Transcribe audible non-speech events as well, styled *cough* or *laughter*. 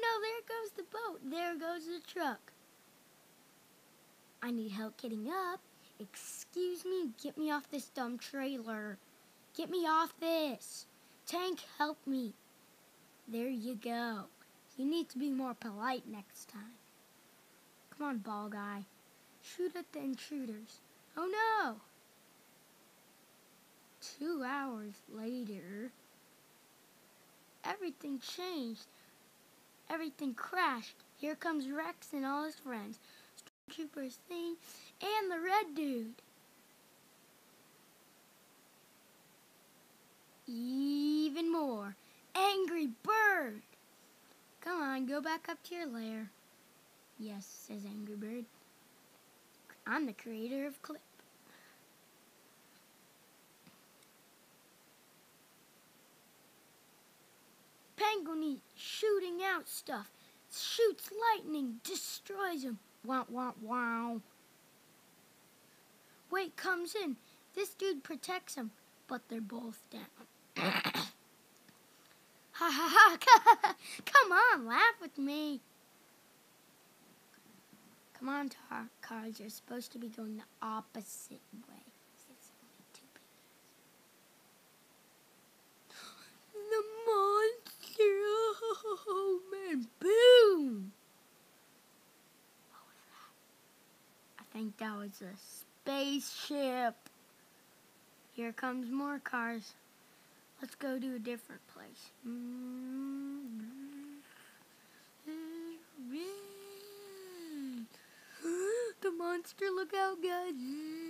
no, there goes the boat. There goes the truck. I need help getting up. Excuse me, get me off this dumb trailer. Get me off this. Tank, help me. There you go. You need to be more polite next time. Come on, ball guy. Shoot at the intruders. Oh no! Two hours later, everything changed. Everything crashed. Here comes Rex and all his friends. Stormtrooper Thing and the red dude. Even more. Angry Bird! Come on, go back up to your lair. Yes, says Angry Bird. I'm the creator of Clip. Out stuff. Shoots lightning, destroys him. Wow, wow, wow. Wait comes in. This dude protects him, but they're both down. *coughs* ha ha ha! *laughs* Come on, laugh with me. Come on, tar- cars. You're supposed to be going the opposite way. It's only two people. The monster! Oh man! Boom! What was that? I think that was a spaceship. Here comes more cars. Let's go to a different place. *laughs* The monster, look out, guys.